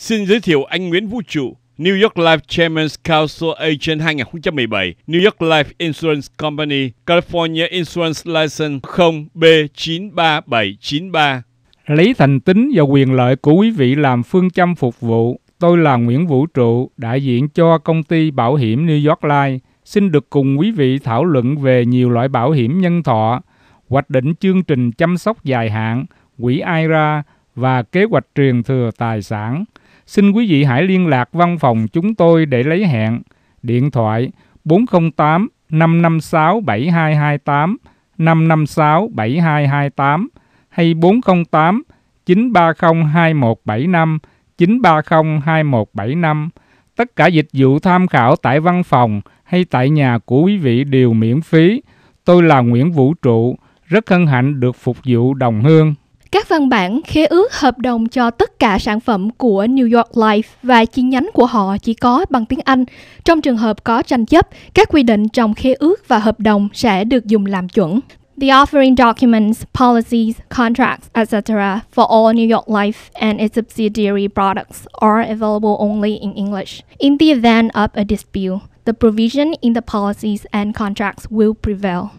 Xin giới thiệu anh Nguyễn Vũ Trụ, New York Life Chairman's Council Agent 2017, New York Life Insurance Company, California Insurance License 0B93793. Lấy thành tính và quyền lợi của quý vị làm phương châm phục vụ, tôi là Nguyễn Vũ Trụ, đại diện cho công ty bảo hiểm New York Life. Xin được cùng quý vị thảo luận về nhiều loại bảo hiểm nhân thọ, hoạch định chương trình chăm sóc dài hạn, quỹ IRA và kế hoạch truyền thừa tài sản. Xin quý vị hãy liên lạc văn phòng chúng tôi để lấy hẹn. Điện thoại 408 556 7228 556 7228 hay 408 930 2175 930 2175. Tất cả dịch vụ tham khảo tại văn phòng hay tại nhà của quý vị đều miễn phí. Tôi là Nguyễn Vũ Trụ, rất hân hạnh được phục vụ đồng hương. Các văn bản khế ước hợp đồng cho tất cả sản phẩm của New York Life và chi nhánh của họ chỉ có bằng tiếng Anh. Trong trường hợp có tranh chấp, các quy định trong khế ước và hợp đồng sẽ được dùng làm chuẩn. The offering documents, policies, contracts, etc. for all New York Life and its subsidiary products are available only in English. In the event of a dispute, the provision in the policies and contracts will prevail.